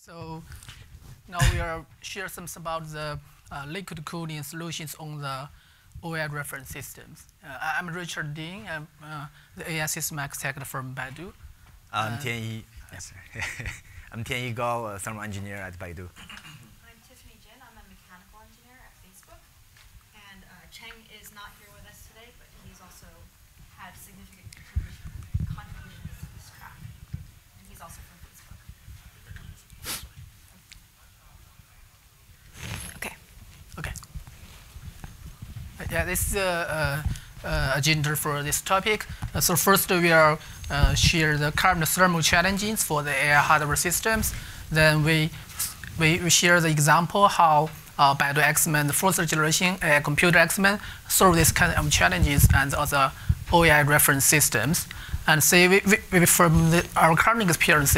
So now we are share some about the uh, liquid cooling solutions on the OAI reference systems. Uh, I'm Richard Ding. I'm uh, the AI system architect from Baidu. I'm Tianyi. Yes. I'm Tianyi Gao, a thermal engineer at Baidu. I'm Tiffany Jin. I'm a mechanical engineer at Facebook. And uh, Cheng is not here with us today, but he's also had significant contribution- contributions to this track. And he's also from Facebook. Okay. Okay. Uh, Yeah, this is the agenda for this topic. Uh, so first we will uh, share the current thermal challenges for the AI hardware systems. Then we we, share the example how uh, Baidu X-MAN, the fourth generation AI computer X-MAN, solve this kind of challenges and other OAI reference systems. And see, we, we from the, our current experience,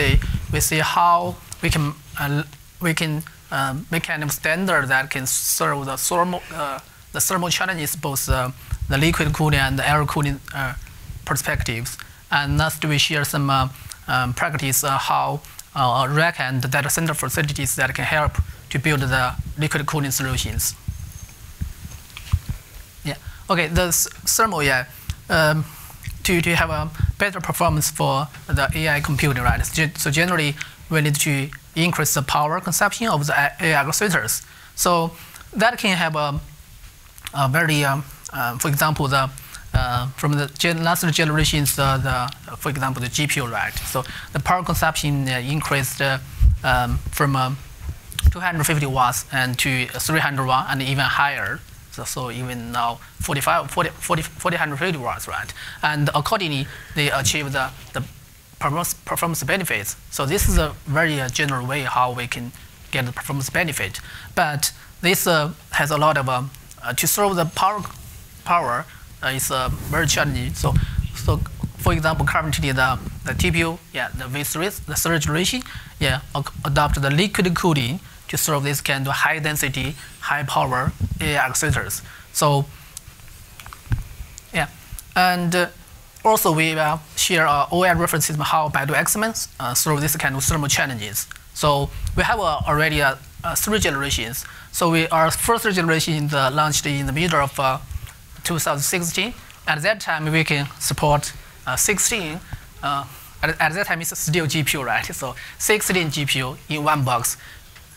we see how we can uh, we can um, make kind of standard that can serve the thermal uh, the thermal challenges, both uh, the liquid cooling and the air cooling uh, perspectives. And next, we share some uh, um, practice uh, how rack and data center facilities that can help to build the liquid cooling solutions. Yeah. Okay. The thermal, yeah. Um, to, to have a better performance for the AI computing, right? So generally, we need to increase the power consumption of the AI accelerators. So that can have a very, um, uh, for example, the uh, from the gen- last generations, uh, the for example the GPU, right? So the power consumption uh, increased uh, um, from um, 250 watts and to 300 watt and even higher. So, so even now 45, 40, 40, 450 watts, right? And accordingly, they achieve the, the performance, benefits. So this is a very uh, general way how we can get the performance benefit. But this uh, has a lot of, um, uh, to solve the power, power uh, is uh, very challenging. So, so for example, currently the, the TPU, yeah, the V3, the third generation, yeah, adopt the liquid cooling to serve this kind of high density, high power AI accelerators. So, yeah, and uh, also we uh, share our OI reference system how Baidu X-MAN uh, solve this kind of thermal challenges. So we have uh, already uh, uh, three generations. So we our first generation the, launched in the middle of uh, 2016. At that time, we can support uh, 16. Uh, at, at that time, it's still GPU, right? So 16 GPU in one box.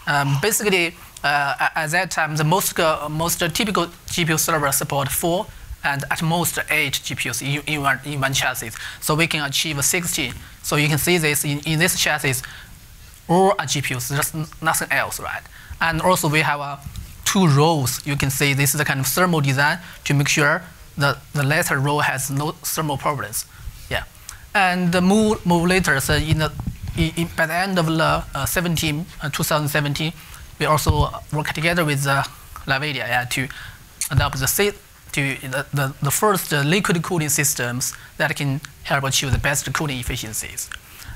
Um, basically, uh, at- at that time, the most most typical GPU server support four and at most eight GPUs in, in, one, in one chassis. So we can achieve 16. So you can see this in, in this chassis, all are GPUs, there's n- nothing else, right? And also we have uh, two rows. You can see this is the kind of thermal design to make sure that the latter row has no thermal problems. Yeah. And the move, move later, so in the, in, by the end of the uh, 17, uh, 2017, we also work together with uh, NVIDIA yeah, to adopt the, to the, the, the first uh, liquid cooling systems that can help achieve the best cooling efficiencies.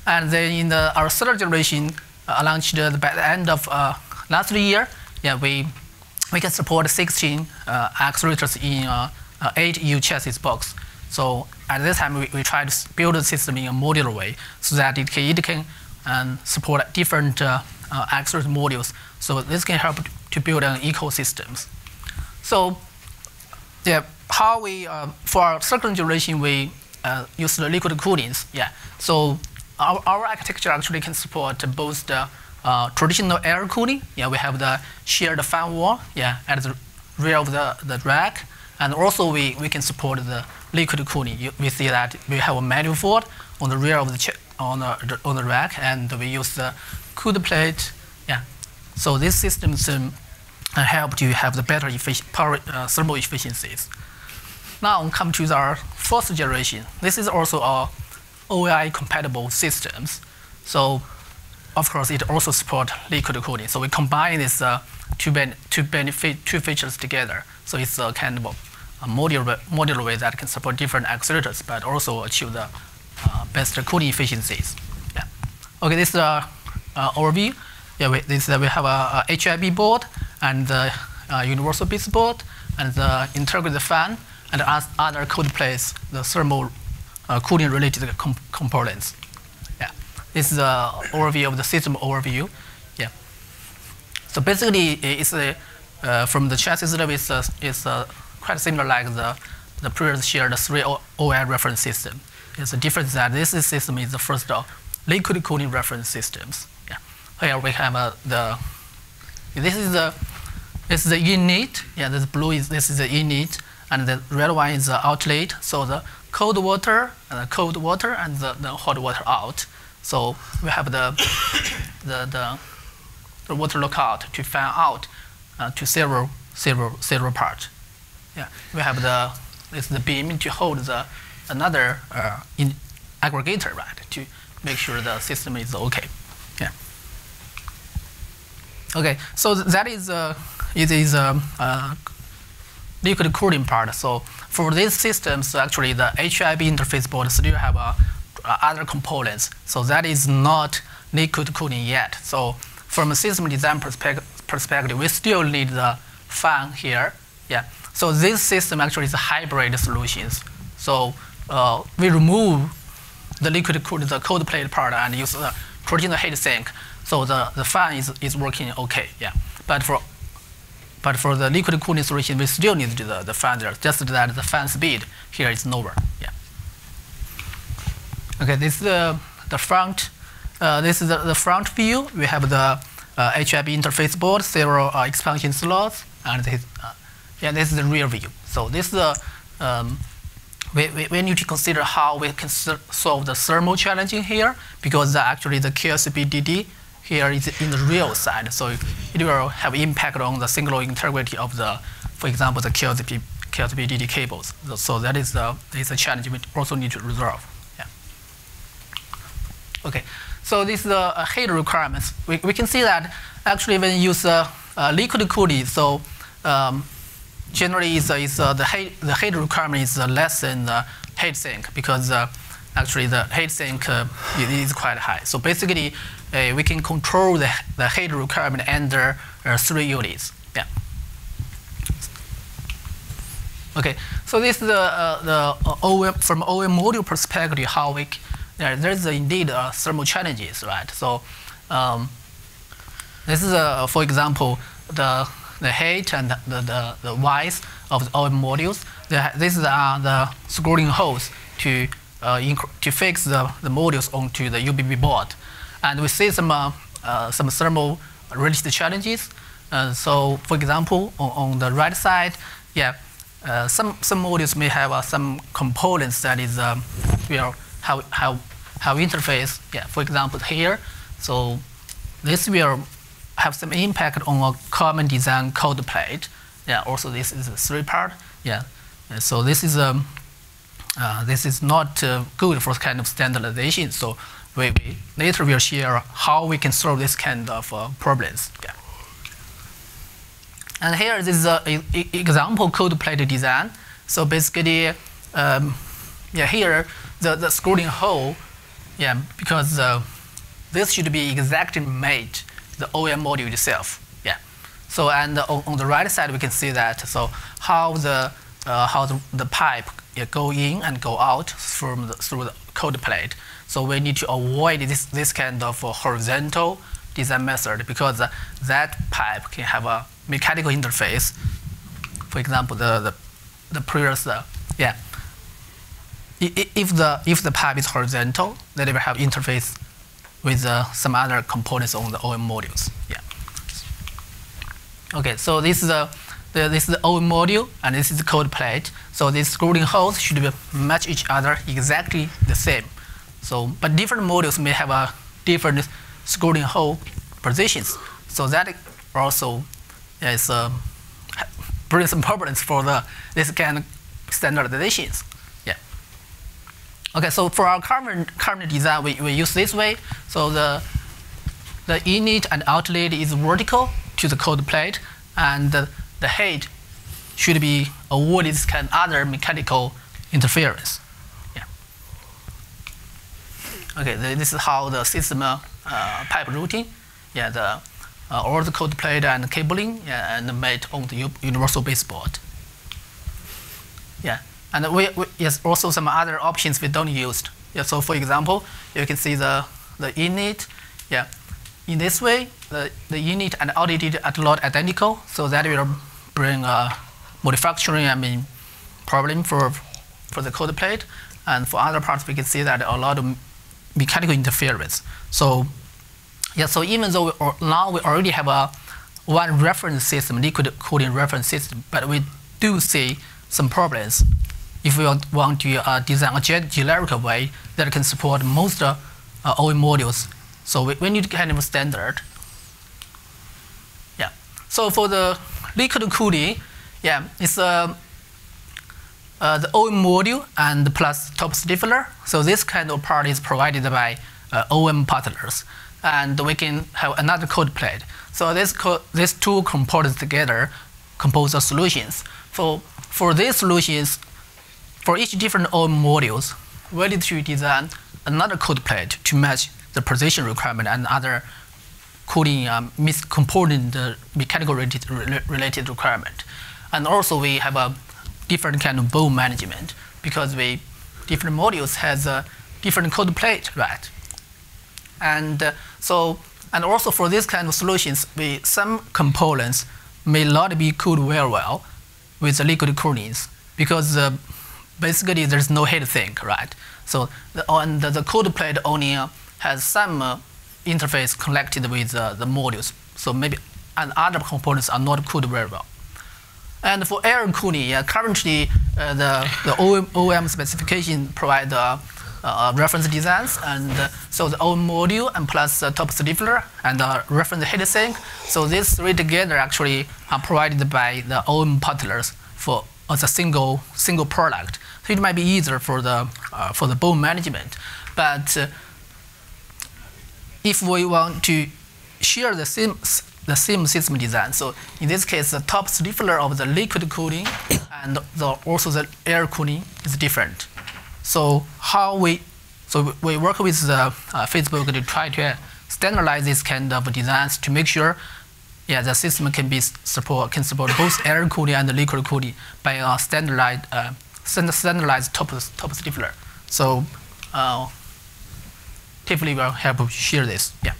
And then in the, our third generation, uh, launched uh, by the end of uh, last year, yeah, we, we can support 16 uh, accelerators in uh, uh, 8 U chassis box. So at this time, we, we try to build the system in a modular way so that it can, it can um, support different uh, accelerator modules. So this can help to build an ecosystems. So yeah, how we uh, for our second generation we uh, use the liquid coolings. Yeah, so our, our architecture actually can support both the uh, traditional air cooling. Yeah, we have the shared fan wall. Yeah, at the rear of the, the rack, and also we, we can support the liquid cooling. You, we see that we have a manifold on the rear of the on the on the rack, and we use the cooled plate. Yeah, so these systems. Um, help to have the better effic- power uh, thermal efficiencies. Now come to our fourth generation. This is also our OAI compatible systems. So of course it also support liquid cooling. So we combine these uh, two, ben- two benefit two features together. So it's a kind of a modular, modular way that can support different accelerators, but also achieve the uh, best cooling efficiencies. Yeah. Okay, this is a uh, overview. Yeah, we, this uh, we have a, a HIB board and the uh, universal base board and the integrated fan and as other cold plates, the thermal uh, cooling related com- components. Yeah, this is an overview of the system overview. Yeah. So basically, it's a, uh, from the Cheng system, it's, a, it's a quite similar like the, the previous shared three OI reference system. It's a difference that this system is the first liquid cooling reference systems. Yeah. Here we have uh, the, this is the, this is the inlet. Yeah, this blue is, this is the inlet, and the red one is the outlet. So the cold water, and the cold water, and the, the hot water out. So we have the, the, the, the water lookout to fan out uh, to several, parts. Yeah, we have the, this the beam to hold the another uh, in aggregator, right, to make sure the system is okay. Yeah. Okay, so that is uh, it is um, uh, liquid cooling part. So for these systems, actually the HIB interface board still have uh, other components. So that is not liquid cooling yet. So from a system design perspe perspective, we still need the fan here. Yeah. So this system actually is hybrid solutions. So uh, we remove the liquid cool, the cold plate part and use the protein heat sink. So the, the fan is, is working okay, yeah. But for but for the liquid cooling solution, we still need the, the fan there, just that the fan speed here is lower, yeah. Okay, this is the, the front, uh, this is the, the front view. We have the uh, HIB interface board, several uh, expansion slots, and this, uh, yeah, this is the rear view. So this is the um, we, we, we, need to consider how we can solve the thermal challenge in here because actually the QSFP-DD here is in the real side, so it will have impact on the signal integrity of the, for example, the QSFP-DD cables. So that is the is a challenge we also need to resolve. Yeah. Okay, so this is the uh, heat requirements. We, we can see that actually when you use uh, uh, liquid cooling, so um, generally is, is uh, the, heat, the heat requirement is uh, less than the heat sink because uh, actually the heat sink uh, is quite high. So basically, uh, we can control the, the heat requirement under uh, three units. Yeah. Okay, so this is the, the OM, from OM module perspective, how we, there, there's indeed thermal challenges, right? So um, this is, for example, the the height and the, the, the width of the OM modules. The, these are the screwing holes to, uh, to fix the, the modules onto the UBB board. And we see some, uh, uh, some thermal related challenges. Uh, so for example, on, on, the right side, yeah, some, some modules may have some components that is um, have, have, have interface. Yeah, for example, here. So this will have some impact on a common design cold plate. Yeah, also this is a three part. Yeah, so this is um, uh, this is not uh, good for kind of standardization. So we, we, later we'll share how we can solve this kind of uh, problems. And here this is an example cold plate design. So basically, um, yeah, here the, the scrolling hole, yeah, because uh, this should be exactly made the OM module itself. Yeah. So and on, on the right side we can see that so how the uh, how the, the pipe yeah, go in and go out from the, through the cold plate. So we need to avoid this this kind of horizontal design method because uh, that pipe can have a mechanical interface. For example, the the, the previous uh, yeah. If the if the pipe is horizontal, then it will have interface with uh, some other components on the OM modules. Yeah. Okay, so this is the, the this is the OM module, and this is the cold plate. So these scrolling holes should match each other exactly the same. So, but different modules may have a different scrolling hole positions. So that also is uh, brings some problems for the this kind of standardizations. Okay, so for our current, current design, we, we use this way. So the, the inlet and outlet is vertical to the cold plate, and the, the head should be avoided this kind of other mechanical interference. Okay, this is how the system uh, pipe routing, yeah, the uh, all the cold plate and cabling, yeah, and made on the universal baseboard. Yeah. And we, we, yes, also some other options we don't use. Yeah, so for example, you can see the, the inlet. Yeah, in this way, the, the init and outdated are not identical, so that will bring a manufacturing I mean, problem for, for the cold plate. And for other parts, we can see that a lot of mechanical interference. So, yeah, so even though we are, now we already have a one reference system, liquid cooling reference system, but we do see some problems if we want to uh, design a generic way that can support most uh, OM modules. So we, we need kind of a standard. Yeah. So for the liquid cooling, yeah, it's uh, uh, the OM module and plus top stiffener. So this kind of part is provided by uh, OM partners. And we can have another cold plate. So this these two components together compose the solutions. For, for these solutions, for each different OM modules, we need to design another cold plate to match the position requirement and other cooling um, component uh, mechanical related, related requirement. And also we have a different kind of BOM management because we different modules has a different cold plate, right? And uh, so, and also for this kind of solutions, we, some components may not be cooled very well with the liquid coolings because uh, basically there's no heat sink, right? So the, and the, the cold plate only uh, has some uh, interface connected with uh, the modules. So maybe and other components are not cooled very well. And for air cooling, currently uh, the, the OM, specification provide uh, uh, reference designs, and uh, so the OM module and plus the top stiffener and the reference heatsink. So these three together actually are provided by the OM partners for as a single single product. So it might be easier for the uh, for the BOM management, but uh, if we want to share the same the same system design. So in this case, the top stiffener of the liquid cooling and the, also the air cooling is different. So how we, so we work with the, uh, Facebook to try to standardize this kind of designs to make sure yeah, the system can be support can support both air cooling and liquid cooling by a standardized uh, standardized top top stiffener. So uh, Tiffany will help share this. Yeah.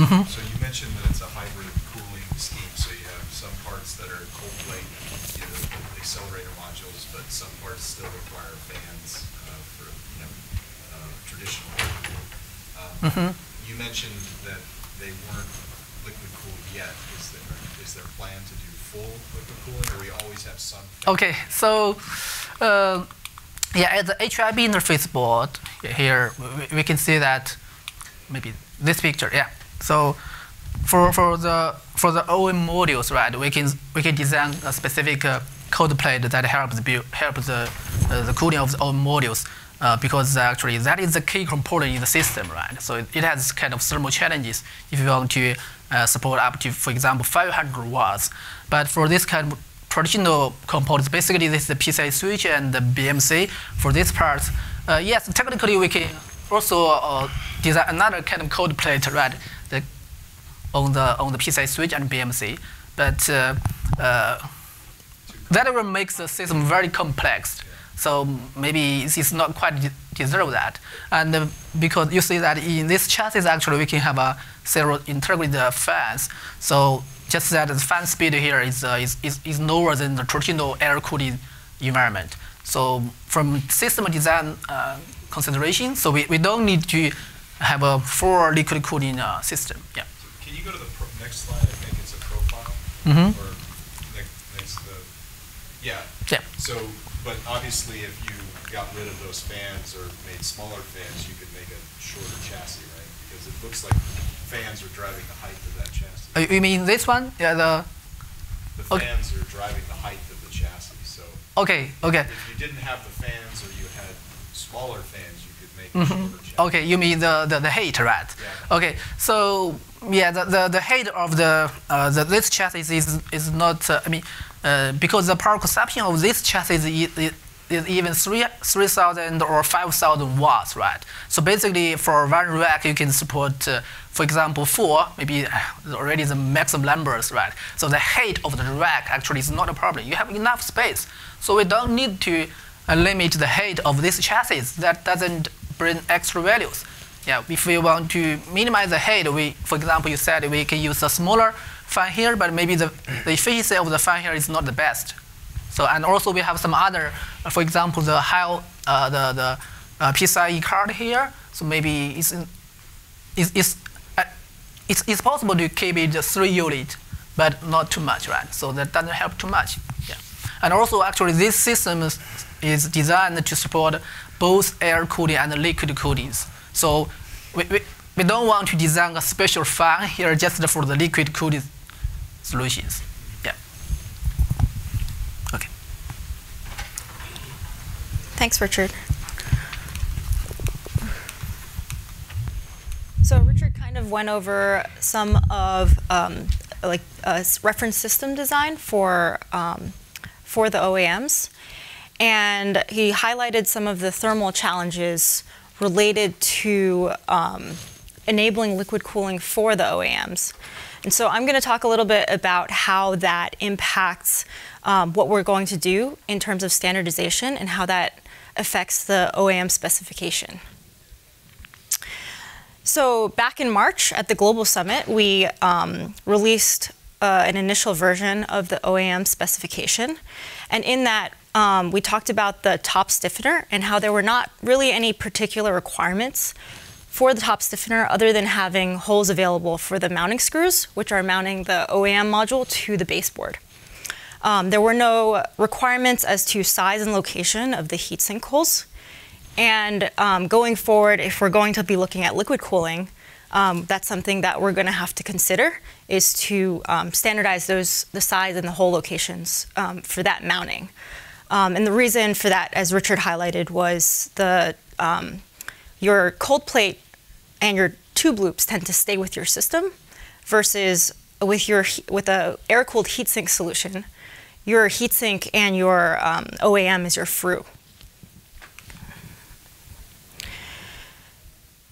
Mm -hmm. So you mentioned that it's a hybrid cooling scheme. So you have some parts that are cold plate, you know, accelerator modules, but some parts still require fans uh, for you know uh, traditional. Um, mm -hmm. You mentioned that they weren't liquid cooled yet. Is there is there a plan to do full liquid cooling, or we always have some? Okay, so. Uh, yeah, at the HIB interface board here, we, we can see that maybe this picture, yeah. So for, for, the, for the OM modules, right, we can, we can design a specific uh, cold plate that helps, build, helps the, uh, the cooling of the OM modules uh, because actually that is the key component in the system, right? So it, it has kind of thermal challenges if you want to uh, support up to, for example, 500 watts. But for this kind of traditional components, basically this is the PCI switch and the BMC. For this part, uh, yes, technically we can also uh, design another kind of cold plate, right? The, on the on the PCI switch and BMC, but uh, uh, that will make the system very complex. So maybe it's not quite deserve that. And uh, because you see that in this chassis, actually, we can have a several integrated fans. So just that the fan speed here is, uh, is, is, is lower than the traditional air cooling environment. So from system design uh, consideration. So we, we don't need to have a full liquid cooling uh, system. Yeah. So can you go to the next slide? I think it's a profile. Mm -hmm. Or next, next the, yeah. Yeah. So, but obviously, if you got rid of those fans or made smaller fans, you could make a shorter chassis, right? Because it looks like fans are driving the height of that chassis. Uh, you mean this one? Yeah. The. The fans okay. are driving the height of the chassis. So. Okay. Okay. If you didn't have the fans or you smaller fans, you could make mm -hmm. Okay, you mean the, the, the height, right? Yeah. Okay, so yeah, the, the, the height of the, uh, the this chassis is, is not, uh, I mean, uh, because the power consumption of this chassis is, is, is even 3,000 3, or 5,000 watts, right? So basically, for one rack, you can support, uh, for example, four, maybe uh, already the maximum numbers, right? So the height of the rack actually is not a problem. You have enough space. So we don't need to limit the height of this chassis. That doesn't bring extra values. Yeah, if we want to minimize the height, we, for example, you said we can use a smaller fan here, but maybe the, the efficiency of the fan here is not the best. So, and also we have some other, uh, for example, the high, uh, the, the uh, PCIe card here. So maybe it's, it's, it's, uh, it's, it's possible to keep it three unit, but not too much, right? So that doesn't help too much. Yeah. And also, actually, this system is, is designed to support both air cooling and liquid coolings. So we, we, we don't want to design a special fan here just for the liquid cooling solutions. Yeah. Okay. Thanks, Richard. So Richard kind of went over some of um, like a reference system design for um, for the OAMs. and he highlighted some of the thermal challenges related to um, enabling liquid cooling for the OAMs. And so I'm going to talk a little bit about how that impacts um, what we're going to do in terms of standardization and how that affects the OAM specification. So back in March at the Global Summit, we um, released uh, an initial version of the OAM specification. And in that, um, we talked about the top stiffener and how there were not really any particular requirements for the top stiffener other than having holes available for the mounting screws, which are mounting the OAM module to the baseboard. Um, there were no requirements as to size and location of the heatsink holes. And um, going forward, if we're going to be looking at liquid cooling, um, that's something that we're going to have to consider is to um, standardize those the size and the hole locations um, for that mounting. Um, and the reason for that, as Richard highlighted, was the your cold plate and your tube loops tend to stay with your system versus with your with a air cooled heatsink solution, your heatsink and your um, OAM is your FRU.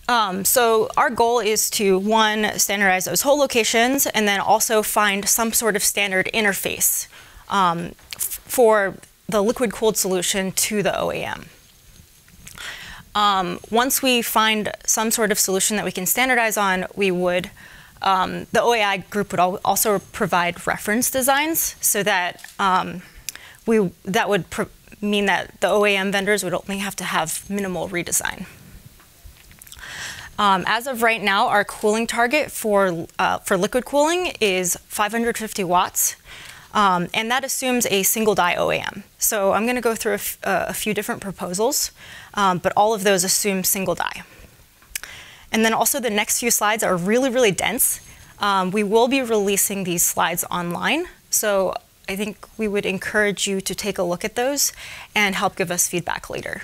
Um, so our goal is to one standardize those hole locations and then also find some sort of standard interface um, for the liquid cooled solution to the OAM. Um, once we find some sort of solution that we can standardize on, we would, um, the OAI group would al also provide reference designs so that um, we, that would mean that the OAM vendors would only have to have minimal redesign. Um, as of right now, our cooling target for, uh, for liquid cooling is 550 watts. Um, and that assumes a single die OAM. So I'm going to go through a, uh, few different proposals, um, but all of those assume single die. And then also the next few slides are really, really dense. Um, we will be releasing these slides online, so I think we would encourage you to take a look at those and help give us feedback later.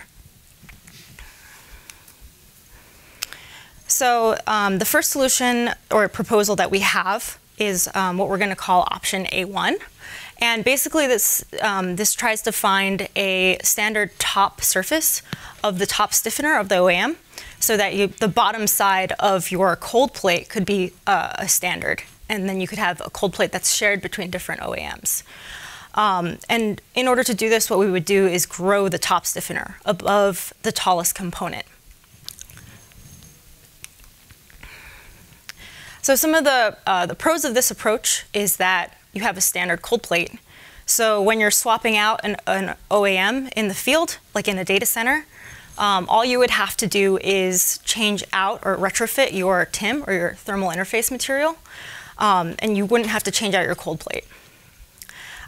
So um, the first solution or proposal that we have is um, what we're going to call option A1. And basically this, um, this tries to find a standard top surface of the top stiffener of the OAM so that you, the bottom side of your cold plate could be uh, a standard. And then you could have a cold plate that's shared between different OAMs. Um, and in order to do this, what we would do is grow the top stiffener above the tallest component. So some of the, uh, the pros of this approach is that you have a standard cold plate. So when you're swapping out an, an OAM in the field, like in a data center, um, all you would have to do is change out or retrofit your TIM or your thermal interface material, um, and you wouldn't have to change out your cold plate.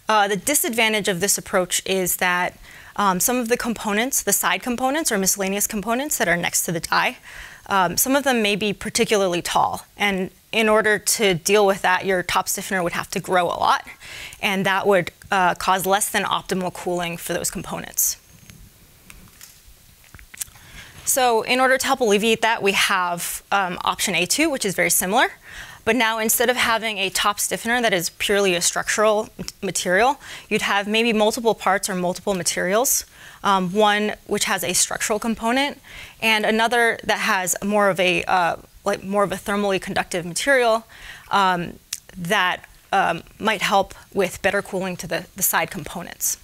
Uh, the disadvantage of this approach is that um, some of the components, the side components or miscellaneous components that are next to the die, um, some of them may be particularly tall, and in order to deal with that, your top stiffener would have to grow a lot, and that would uh, cause less than optimal cooling for those components. So in order to help alleviate that, we have um, option A2, which is very similar. But now instead of having a top stiffener that is purely a structural material, you'd have maybe multiple parts or multiple materials. Um, one which has a structural component, and another that has more of a uh, like more of a thermally conductive material um, that um, might help with better cooling to the, the side components.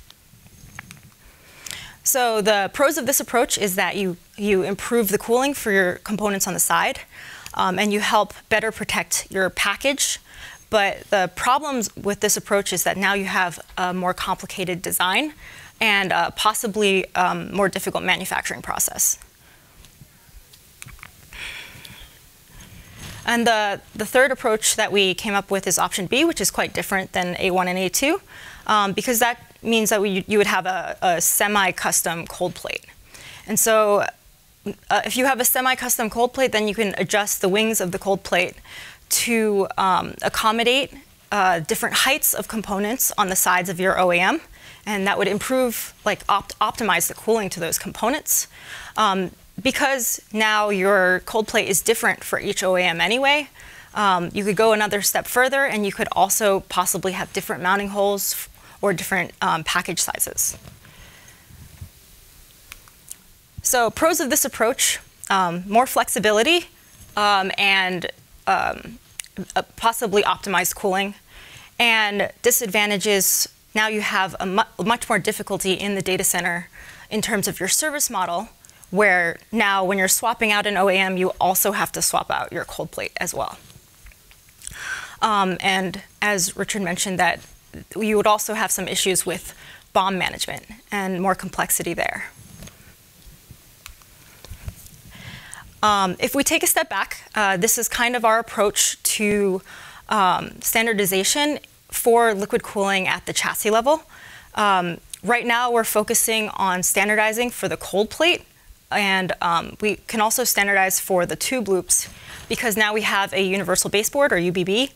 So the pros of this approach is that you, you improve the cooling for your components on the side, um, and you help better protect your package. But the problems with this approach is that now you have a more complicated design and uh, possibly um, more difficult manufacturing process. And the, the third approach that we came up with is option B, which is quite different than A1 and A2, um, because that means that we, you would have a, a semi-custom cold plate. And so uh, if you have a semi-custom cold plate, then you can adjust the wings of the cold plate to um, accommodate uh, different heights of components on the sides of your OAM, and that would improve, like opt optimize the cooling to those components. Um, because now your cold plate is different for each OAM anyway, um, you could go another step further and you could also possibly have different mounting holes or different um, package sizes. So pros of this approach, um, more flexibility um, and um, possibly optimized cooling. And disadvantages, now you have a mu much more difficulty in the data center in terms of your service model, where now when you're swapping out an OAM, you also have to swap out your cold plate as well. Um, and as Richard mentioned, that you would also have some issues with BOM management and more complexity there. Um, if we take a step back, uh, this is kind of our approach to um, standardization for liquid cooling at the chassis level. Um, right now, we're focusing on standardizing for the cold plate and um, we can also standardize for the tube loops because now we have a universal baseboard or UBB.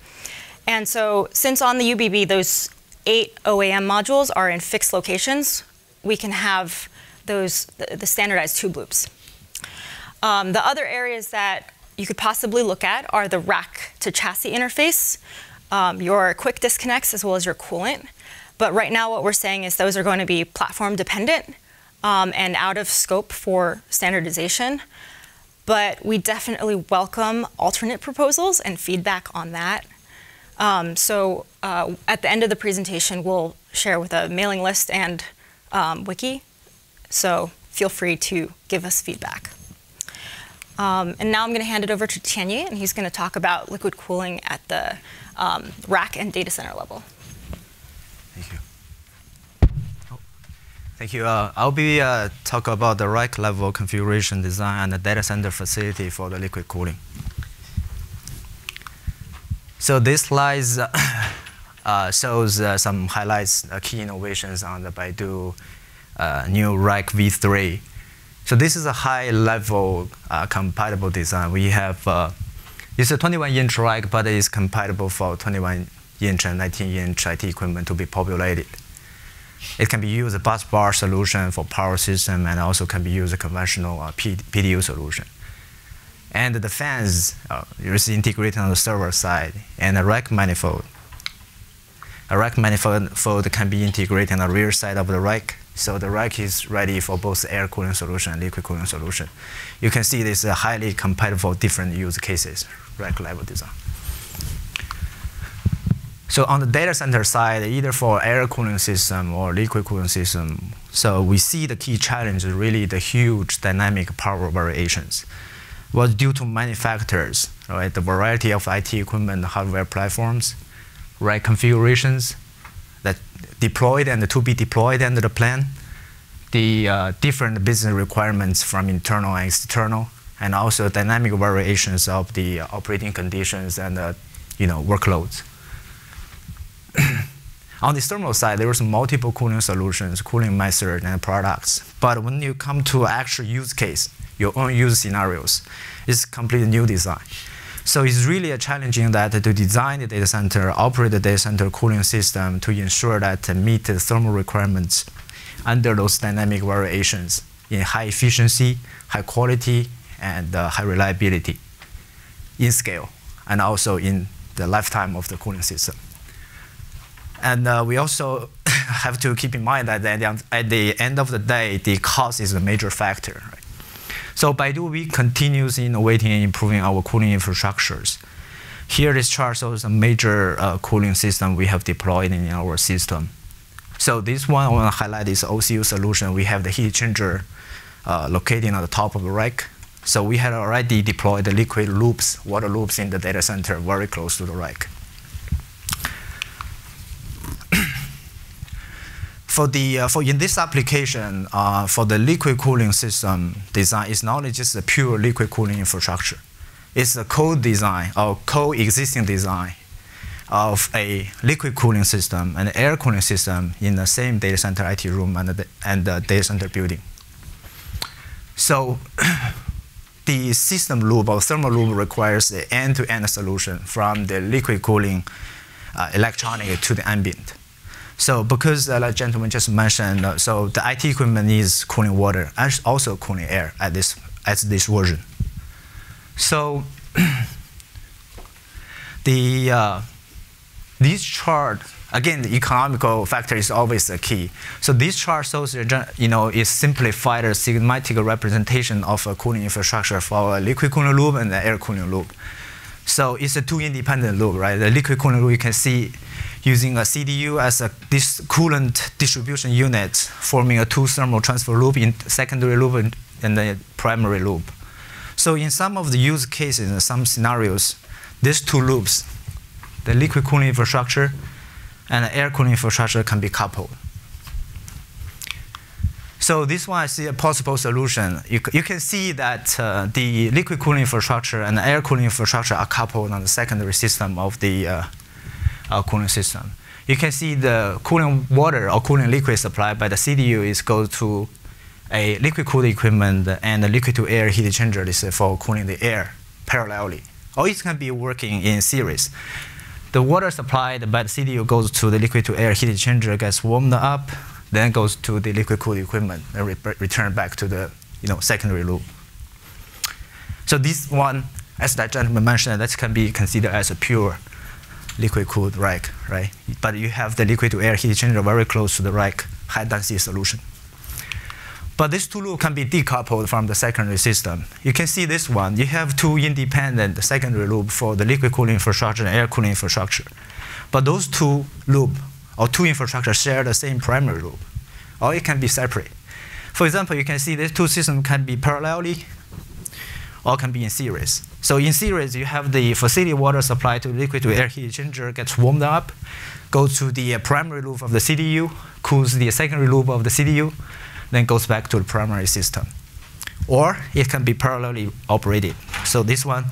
And so since on the UBB those eight OAM modules are in fixed locations, we can have those the, the standardized tube loops. Um, the other areas that you could possibly look at are the rack to chassis interface, um, your quick disconnects as well as your coolant. But right now what we're saying is those are going to be platform dependent um, and out of scope for standardization. But we definitely welcome alternate proposals and feedback on that. Um, so uh, at the end of the presentation, we'll share with a mailing list and um, wiki. So feel free to give us feedback. Um, and now I'm going to hand it over to Tianyi, and he's going to talk about liquid cooling at the um, rack and data center level. Thank you. Thank you. Uh, I'll be uh, talk about the rack level configuration design and the data center facility for the liquid cooling. So this slide uh, shows uh, some highlights, uh, key innovations on the Baidu uh, new rack V3. So this is a high level compatible design. We have it's a 21 inch rack, but it is compatible for 21 inch and 19 inch IT equipment to be populated. It can be used a bus bar solution for power system and also can be used a conventional uh, PDU solution. And the fans uh, is integrated on the server side and a rack manifold. A rack manifold can be integrated on the rear side of the rack, so the rack is ready for both air cooling solution and liquid cooling solution. You can see this is highly compatible for different use cases, rack level design. So on the data center side, either for air cooling system or liquid cooling system, so we see the key challenge is really the huge dynamic power variations. Was due to many factors, right? The variety of IT equipment, hardware platforms, right configurations that deployed and to be deployed under the plan, the uh, different business requirements from internal and external, and also dynamic variations of the operating conditions and uh, you know workloads. On the thermal side, there was multiple cooling solutions, cooling methods, and products. But when you come to actual use case, your own use scenarios, it's completely new design. So it's really a challenging that to design the data center, operate the data center cooling system to ensure that meet the thermal requirements under those dynamic variations in high efficiency, high quality, and uh, high reliability in scale, and also in the lifetime of the cooling system. And uh, we also have to keep in mind that at the end of the day, the cost is a major factor. So Baidu, we continuously innovating and improving our cooling infrastructures. Here, this chart shows a major uh, cooling system we have deployed in our system. So this one I want to highlight is OCU solution. We have the heat changer uh, located on the top of the rack. So we had already deployed the liquid loops, water loops in the data center very close to the rack. For the uh, for in this application, uh, for the liquid cooling system design, it's not just a pure liquid cooling infrastructure. It's a co-design or co-existing design of a liquid cooling system and air cooling system in the same data center IT room and the, and the data center building. So the system loop or thermal loop requires an end-to-end solution from the liquid cooling uh, electronic to the ambient. So because uh, like gentleman just mentioned, uh, so the IT equipment needs cooling water and also cooling air at this, at this version. So the uh, this chart again, the economical factor is always a key. So this chart shows, you know, is simplified a schematic representation of a cooling infrastructure for a liquid cooling loop and the air cooling loop. So it's a two independent loop, right? The liquid cooling loop you can see using a CDU as a this coolant distribution unit, forming a two thermal transfer loop in secondary loop and, and the primary loop. So in some of the use cases, in some scenarios, these two loops, the liquid cooling infrastructure and the air cooling infrastructure can be coupled. So this one I see a possible solution. You, you can see that uh, the liquid cooling infrastructure and air cooling infrastructure are coupled on the secondary system of the uh, our cooling system. You can see the cooling water or cooling liquid supplied by the CDU is goes to a liquid cooled equipment and the liquid to air heat exchanger is for cooling the air parallelly. Or it can be working in series. The water supplied by the CDU goes to the liquid to air heat exchanger, gets warmed up, then goes to the liquid cooled equipment and re return back to the you know, secondary loop. So this one, as that gentleman mentioned, that can be considered as a pure liquid cooled rack, right? But you have the liquid to air heat exchanger very close to the rack high density solution. But this two loop can be decoupled from the secondary system. You can see this one. You have two independent secondary loop for the liquid cooling infrastructure and air cooling infrastructure. But those two loop or two infrastructures share the same primary loop, or it can be separate. For example, you can see these two systems can be parallelly or can be in series. So in series, you have the facility water supply to liquid to air heat exchanger gets warmed up, goes to the primary loop of the CDU, cools the secondary loop of the CDU, then goes back to the primary system. Or it can be parallelly operated. So this one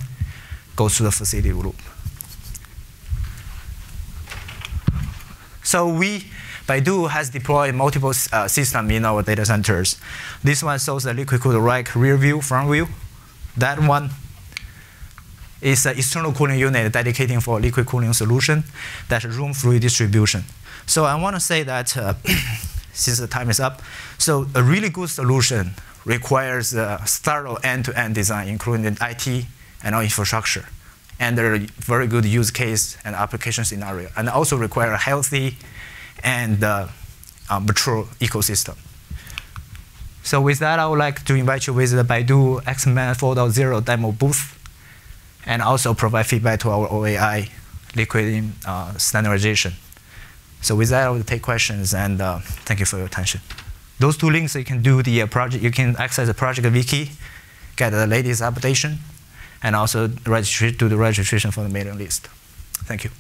goes to the facility loop. So we, Baidu has deployed multiple uh, systems in our data centers. This one shows the liquid cooled rack rear view, front view. That one is an external cooling unit dedicated for liquid cooling solution that's room fluid distribution. So I want to say that uh, since the time is up, so a really good solution requires a thorough end-to-end design, including IT and our infrastructure, and there are very good use case and application scenario, and also require a healthy and uh, uh, mature ecosystem. So with that, I would like to invite you visit the Baidu X-MAN 4.0 demo booth and also provide feedback to our OAI liquid uh, standardization. So with that, I will take questions and uh, thank you for your attention. Those two links, you can do the uh, project, you can access the project wiki, get the latest updation, and also do the registration for the mailing list. Thank you.